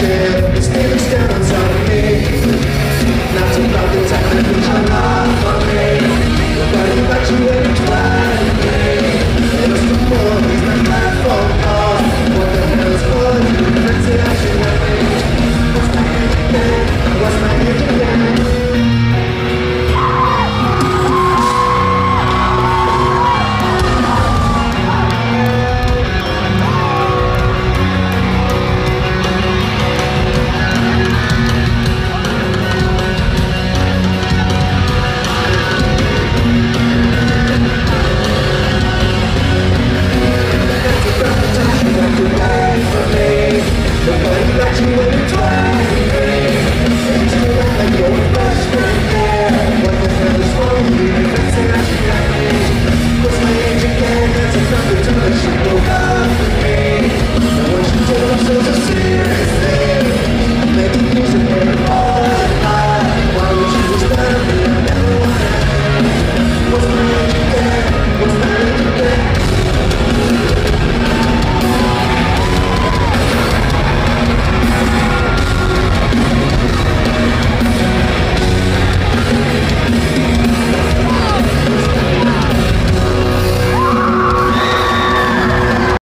ship, the stairs down on me. Not about the time